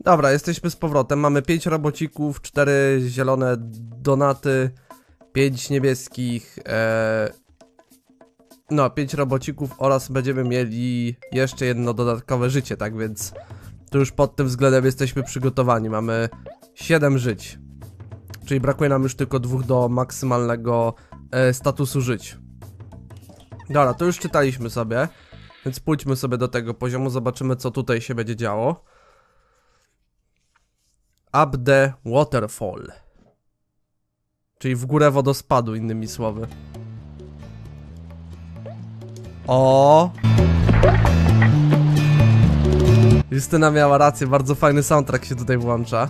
Dobra, jesteśmy z powrotem. Mamy 5 robocików, 4 zielone donaty, 5 niebieskich, e... no 5 robocików oraz będziemy mieli jeszcze jedno dodatkowe życie, tak więc tu już pod tym względem jesteśmy przygotowani. Mamy 7 żyć, czyli brakuje nam już tylko dwóch do maksymalnego e, statusu żyć. Dobra, to już czytaliśmy sobie, więc pójdźmy sobie do tego poziomu, zobaczymy co tutaj się będzie działo. Up the waterfall. Czyli w górę wodospadu, innymi słowy. O! Justyna miała rację, bardzo fajny soundtrack się tutaj włącza.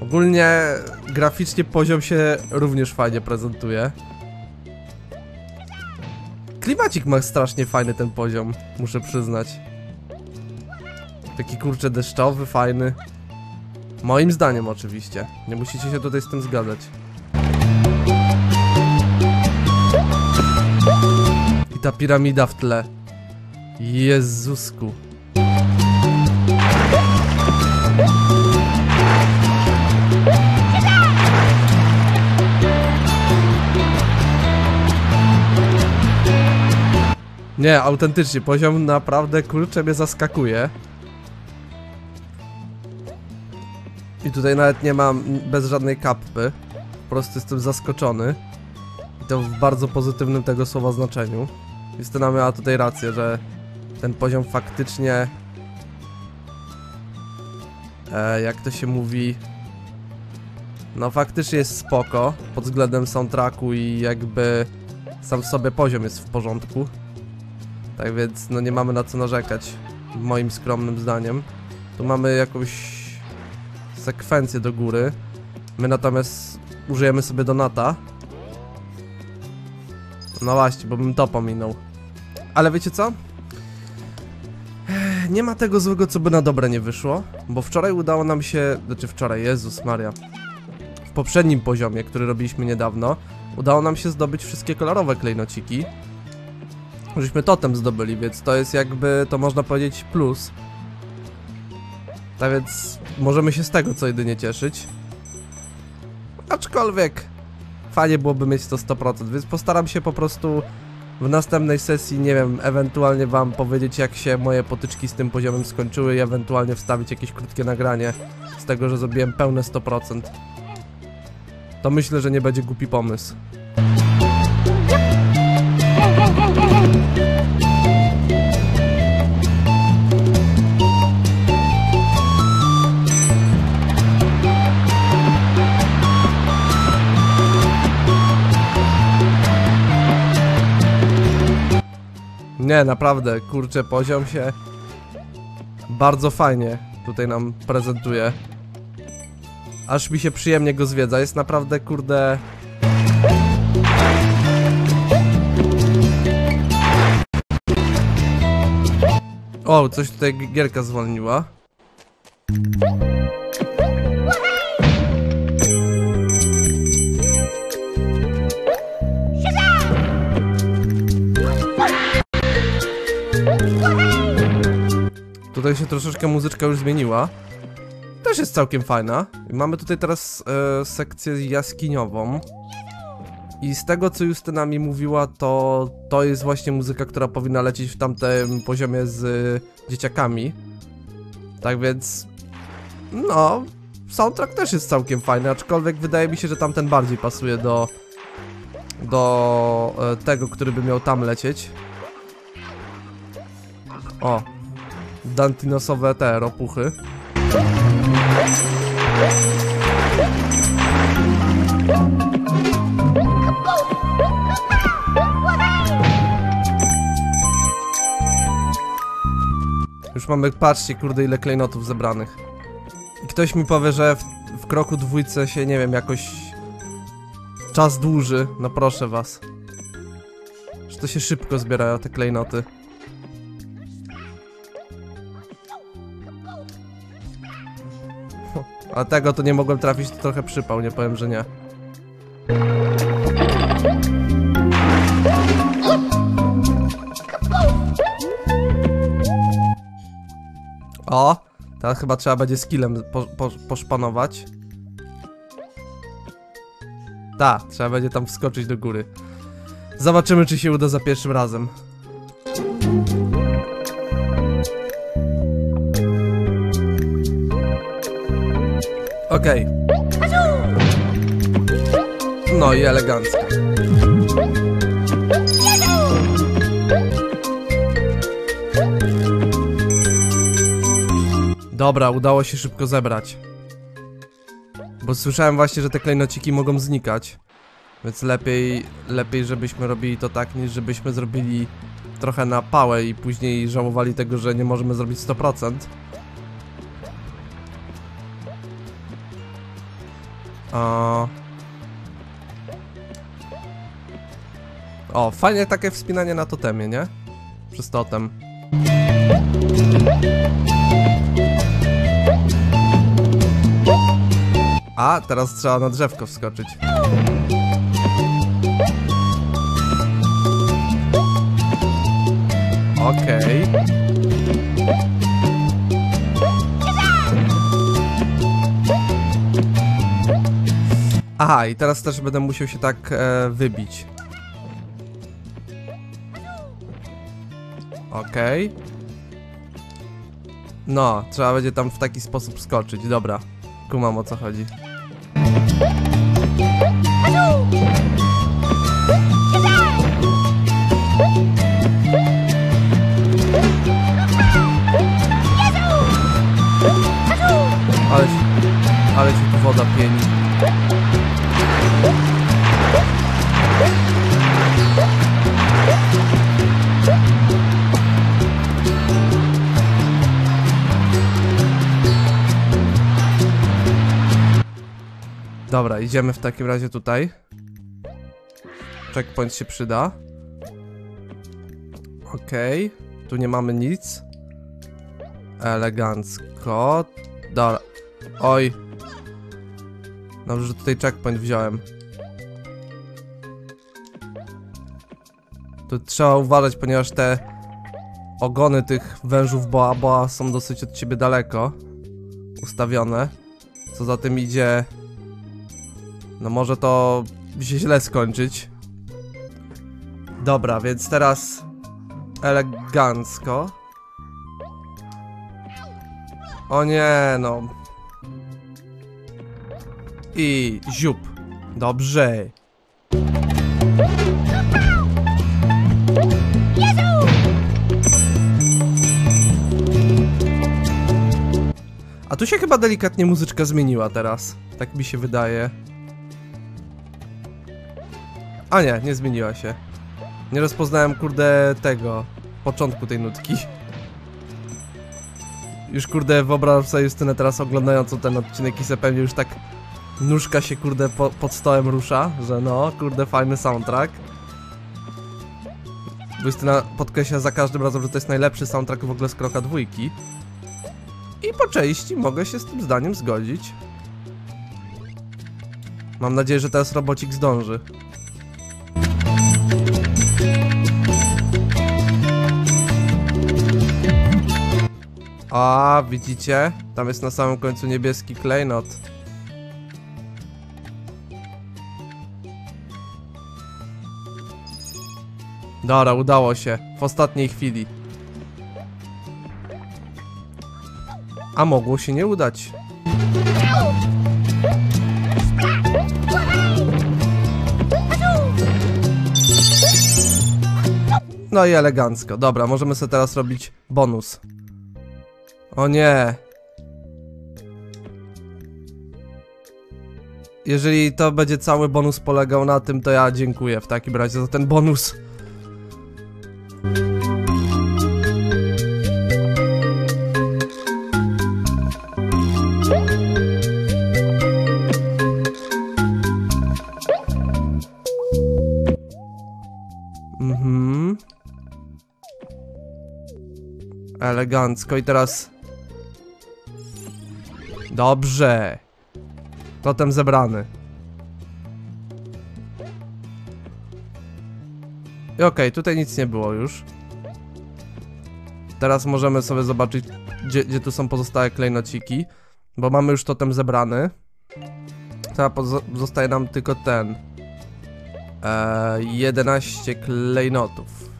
Ogólnie graficznie poziom się również fajnie prezentuje. Klimacik ma strasznie fajny ten poziom, muszę przyznać. Taki kurczę deszczowy, fajny. Moim zdaniem oczywiście. Nie musicie się tutaj z tym zgadzać. I ta piramida w tle. Jezusku. Nie, autentycznie, poziom naprawdę kurczę mnie zaskakuje. I tutaj nawet nie mam bez żadnej kapy. Po prostu jestem zaskoczony. I to w bardzo pozytywnym tego słowa znaczeniu. Justyna miała tutaj rację, że ten poziom faktycznie... E, jak to się mówi... No faktycznie jest spoko pod względem soundtracku i jakby sam w sobie poziom jest w porządku. Tak więc no nie mamy na co narzekać, moim skromnym zdaniem. Tu mamy jakąś sekwencję do góry. My natomiast użyjemy sobie donata. No właśnie, bo bym to pominął. Ale wiecie co? Nie ma tego złego, co by na dobre nie wyszło, bo wczoraj udało nam się, znaczy wczoraj, Jezus Maria, w poprzednim poziomie, który robiliśmy niedawno, udało nam się zdobyć wszystkie kolorowe klejnociki. Żeśmy totem zdobyli, więc to jest jakby, to można powiedzieć plus. Tak więc możemy się z tego co jedynie cieszyć. Aczkolwiek fajnie byłoby mieć to 100%, więc postaram się po prostu w następnej sesji, nie wiem, ewentualnie wam powiedzieć jak się moje potyczki z tym poziomem skończyły i ewentualnie wstawić jakieś krótkie nagranie z tego, że zrobiłem pełne 100%. To myślę, że nie będzie głupi pomysł. Nie, naprawdę, kurczę, poziom się bardzo fajnie tutaj nam prezentuje. Aż mi się przyjemnie go zwiedza. Jest naprawdę, kurde... O, coś tutaj gierka zwolniła. Tutaj się troszeczkę muzyczka już zmieniła. Też jest całkiem fajna. Mamy tutaj teraz e, sekcję jaskiniową. I z tego co Justyna mi mówiła, to to jest właśnie muzyka, która powinna lecieć w tamtym poziomie z e, dzieciakami. Tak więc... No... Soundtrack też jest całkiem fajny, aczkolwiek wydaje mi się, że tamten bardziej pasuje do... Do e, tego, który by miał tam lecieć. O, Dantinosowe te ropuchy. Już mamy, patrzcie, kurde, ile klejnotów zebranych. I ktoś mi powie, że w, w kroku dwójce się, nie wiem, jakoś czas dłuży. No proszę was. Że to się szybko zbierają te klejnoty. A tego to nie mogłem trafić, to trochę przypał, nie powiem, że nie. O, Teraz chyba trzeba będzie skillem po, po, poszpanować. Tak, trzeba będzie tam wskoczyć do góry. Zobaczymy, czy się uda za pierwszym razem. Okej. No i elegancko. Dobra, udało się szybko zebrać. Bo słyszałem właśnie, że te klejnociki mogą znikać. Więc lepiej, lepiej żebyśmy robili to tak, niż żebyśmy zrobili trochę na pałę i później żałowali tego, że nie możemy zrobić 100%. O. O, fajnie takie wspinanie na totemie, nie? Przez totem. A, teraz trzeba na drzewko wskoczyć. Okej. Aha, i teraz też będę musiał się tak e, wybić. Okej. No, trzeba będzie tam w taki sposób skoczyć, dobra. Kumam o co chodzi. Ale ale się tu woda pieni. Dobra, idziemy w takim razie tutaj. Checkpoint się przyda. Okej, tu nie mamy nic. Elegancko. Dobra. Oj. Dobrze, że tutaj checkpoint wziąłem. Tu trzeba uważać, ponieważ te ogony tych wężów boa boa są dosyć od ciebie daleko ustawione. Co za tym idzie, no może to się źle skończyć. Dobra, więc teraz elegancko. O nie, no. I ziup. Dobrze. A tu się chyba delikatnie muzyczka zmieniła teraz. Tak mi się wydaje. A nie, nie zmieniła się. Nie rozpoznałem, kurde, tego. Początku tej nutki. Już, kurde, wyobrażam sobie Justynę teraz oglądającą ten odcinek i se pewnie już tak nóżka się, kurde, po, pod stołem rusza, że no, kurde, fajny soundtrack. Justyna podkreśla za każdym razem, że to jest najlepszy soundtrack w ogóle z Kroka dwójki. I po części mogę się z tym zdaniem zgodzić. Mam nadzieję, że teraz robocik zdąży. A, widzicie? Tam jest na samym końcu niebieski klejnot. Dobra, udało się. W ostatniej chwili. A mogło się nie udać. No i elegancko. Dobra, możemy sobie teraz robić bonus. O nie. Jeżeli to będzie cały bonus polegał na tym, to ja dziękuję w takim razie za ten bonus. Mhm. Elegancko i teraz... Dobrze. Totem zebrany. I okej, tutaj nic nie było już. Teraz możemy sobie zobaczyć gdzie, gdzie tu są pozostałe klejnociki. Bo mamy już totem zebrany. Teraz zostaje nam tylko ten. E, 11 klejnotów.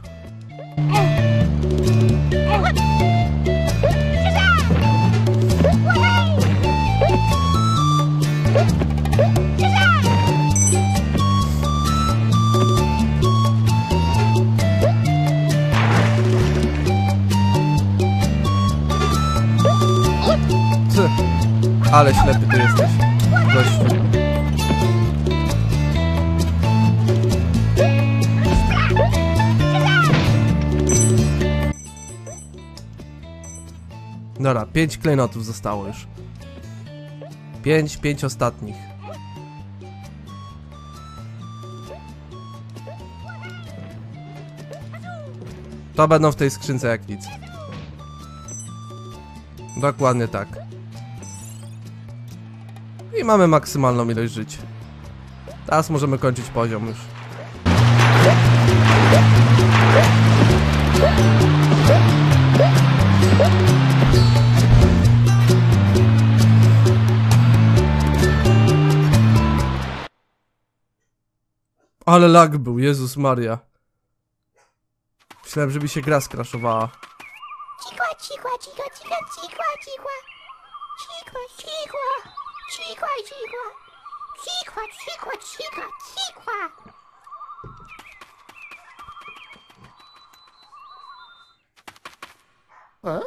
Ale ślepy ty jesteś. Gościu. Dobra, pięć klejnotów zostało już. Pięć, pięć ostatnich. To będą w tej skrzynce jak nic. Dokładnie tak. I mamy maksymalną ilość żyć. Teraz możemy kończyć poziom już. Ale lag był, Jezus Maria. Myślałem, że mi się gra skraszowała. Cicho, cicho, cicho, cicho, cicho, cicho. Cicho, cicho. Cicho, cicho. Cicho, cicho, cicho, cicho. O?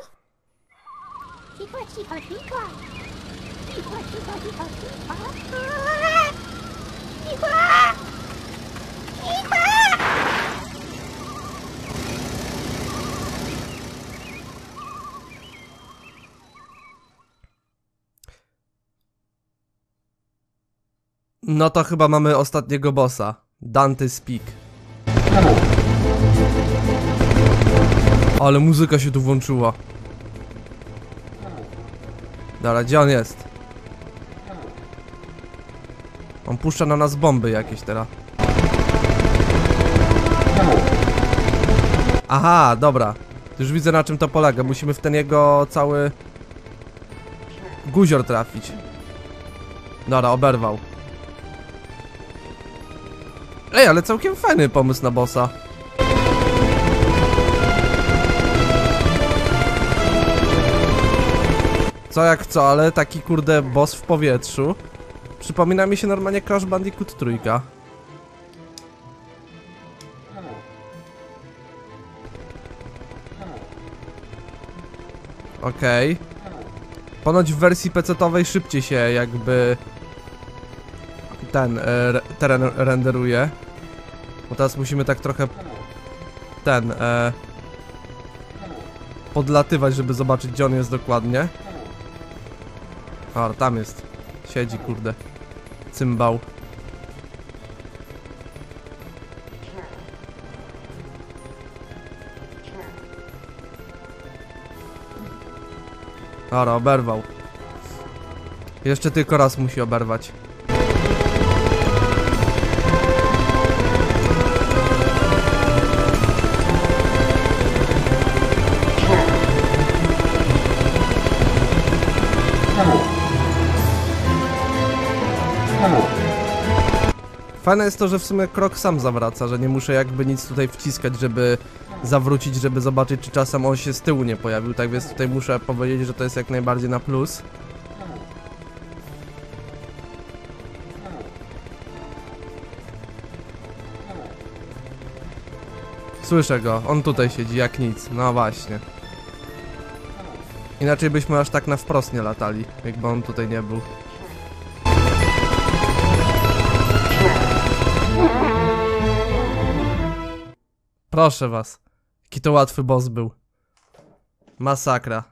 Cicho, cicho, cicho. Cicho, cicho, cicho, cicho. Aaa! Cicho! Cicho! No to chyba mamy ostatniego bossa. Dante's Peak. Ale muzyka się tu włączyła. Dobra, gdzie on jest? On puszcza na nas bomby jakieś teraz. Aha, dobra. Już widzę na czym to polega. Musimy w ten jego cały... Guzior trafić. Dobra, oberwał. Ej, ale całkiem fajny pomysł na bossa. Co jak co, ale taki kurde boss w powietrzu. Przypomina mi się normalnie Crash Bandicoot trójka. Okej. Ponoć w wersji PC-owej szybciej się jakby ten e, re- teren renderuje. Bo teraz musimy tak trochę ten e, podlatywać, żeby zobaczyć gdzie on jest dokładnie. O, tam jest. Siedzi, kurde. Cymbał. Dobra, oberwał. Jeszcze tylko raz musi oberwać. Fajne jest to, że w sumie krok sam zawraca, że nie muszę jakby nic tutaj wciskać, żeby zawrócić, żeby zobaczyć, czy czasem on się z tyłu nie pojawił. Tak więc tutaj muszę powiedzieć, że to jest jak najbardziej na plus. Słyszę go, on tutaj siedzi jak nic, no właśnie. Inaczej byśmy aż tak na wprost nie latali, jakby on tutaj nie był. Proszę was. Jaki to łatwy boss był. Masakra.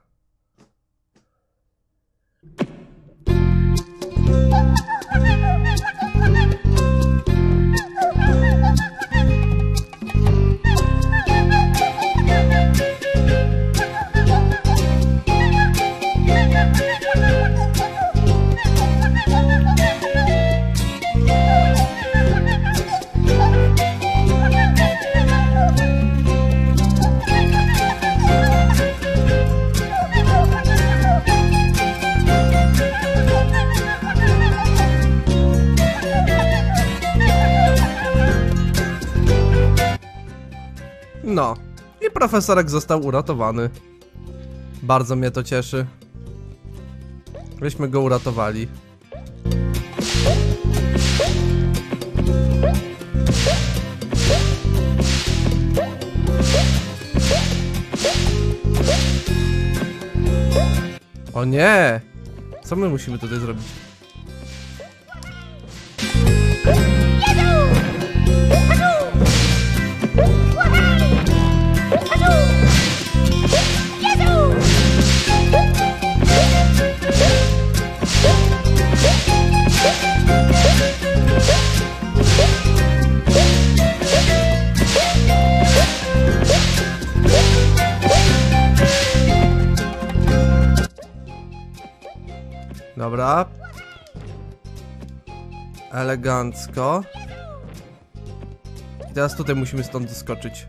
Profesorek został uratowany. Bardzo mnie to cieszy. Myśmy go uratowali. O nie! Co my musimy tutaj zrobić? Dobra. Elegancko. I teraz tutaj musimy stąd doskoczyć.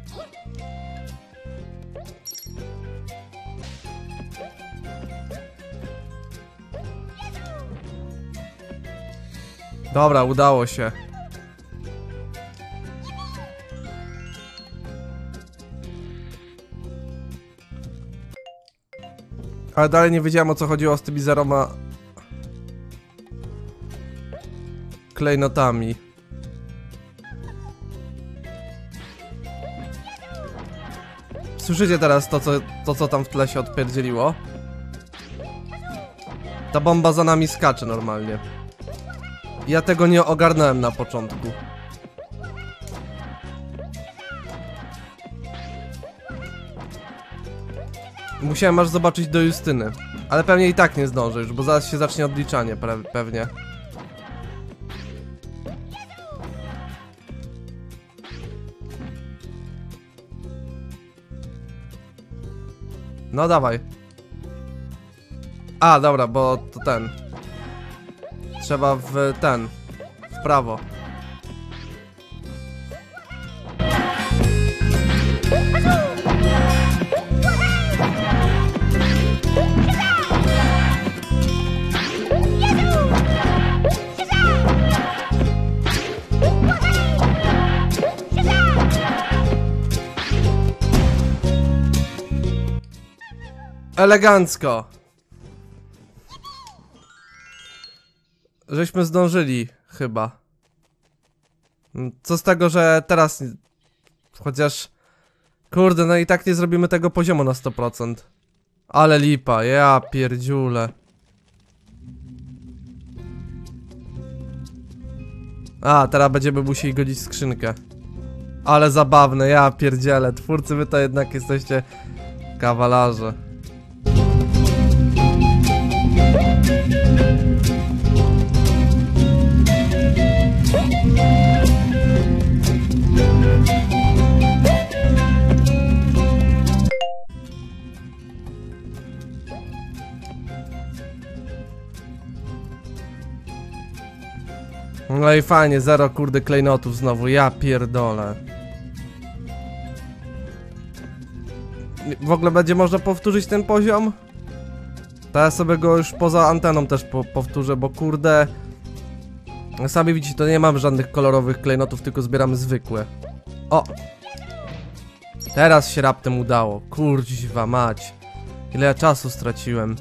Dobra, udało się. Ale dalej nie wiedziałem o co chodziło z tymi zeroma klejnotami. Słyszycie teraz to co, to, co tam w tle się odpierdzieliło? Ta bomba za nami skacze normalnie. Ja tego nie ogarnąłem na początku. Musiałem aż zobaczyć do Justyny. Ale pewnie i tak nie zdążę już, bo zaraz się zacznie odliczanie pewnie. No dawaj. A, dobra, bo to ten. Trzeba w ten. W prawo. Elegancko. Żeśmy zdążyli, chyba. Co z tego, że teraz... Chociaż... Kurde, no i tak nie zrobimy tego poziomu na 100%. Ale lipa, ja pierdziule. A, teraz będziemy musieli godzić skrzynkę. Ale zabawne, ja pierdzielę. Twórcy, wy to jednak jesteście kawalarze. No i fajnie, zero kurde klejnotów znowu, ja pierdolę. W ogóle będzie można powtórzyć ten poziom? To ja sobie go już poza anteną też po powtórzę, bo kurde... Sami widzicie, to nie mamy żadnych kolorowych klejnotów, tylko zbieramy zwykłe. O! Teraz się raptem udało. Kurdziwa mać. Ile ja czasu straciłem.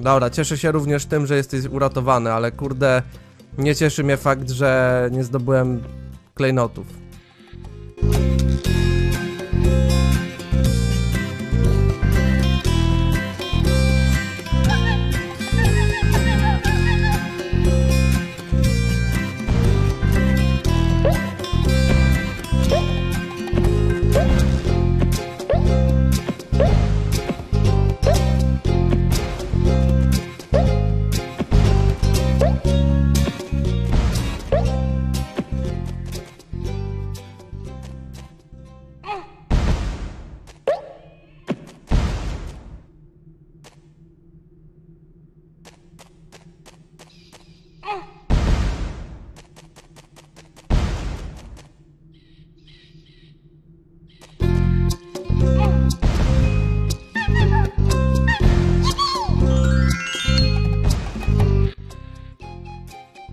Dobra, cieszę się również tym, że jesteś uratowany, ale kurde, nie cieszy mnie fakt, że nie zdobyłem klejnotów.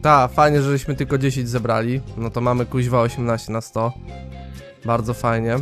Ta, fajnie, żeśmy tylko 10 zebrali. No to mamy kuźwa 18 na 100. Bardzo fajnie.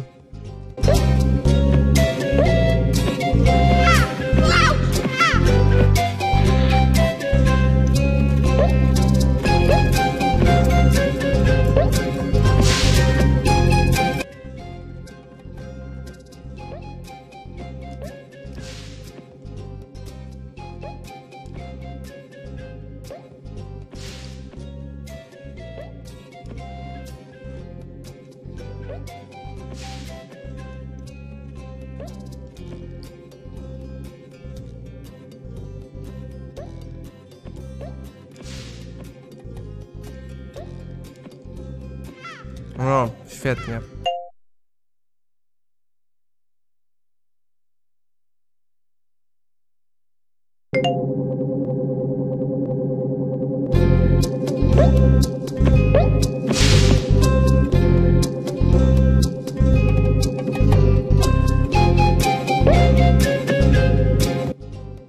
Świetnie.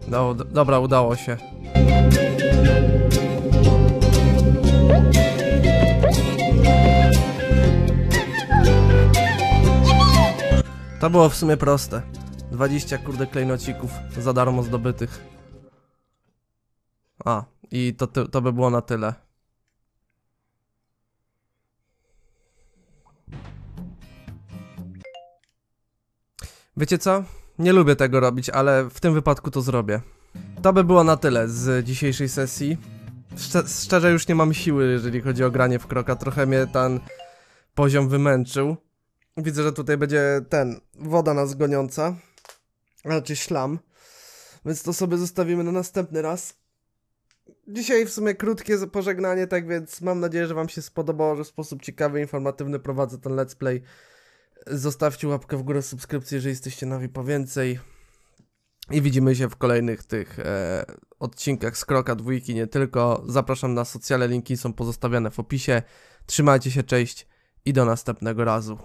No, dobra, udało się. To było w sumie proste. 20 kurde klejnocików za darmo zdobytych. A, i to, to by było na tyle. Wiecie co? Nie lubię tego robić, ale w tym wypadku to zrobię. To by było na tyle z dzisiejszej sesji. Szcze szczerze już nie mam siły, jeżeli chodzi o granie w kroka. Trochę mnie ten poziom wymęczył. Widzę, że tutaj będzie ten, woda nas goniąca. Raczej szlam. Więc to sobie zostawimy na następny raz. Dzisiaj w sumie krótkie pożegnanie, tak więc mam nadzieję, że wam się spodobało, że w sposób ciekawy, informatywny prowadzę ten let's play. Zostawcie łapkę w górę, subskrypcję, jeżeli jesteście nowi po więcej. I widzimy się w kolejnych tych e, odcinkach z Kroka dwójki, nie tylko. Zapraszam na socjale, linki są pozostawione w opisie. Trzymajcie się, cześć i do następnego razu.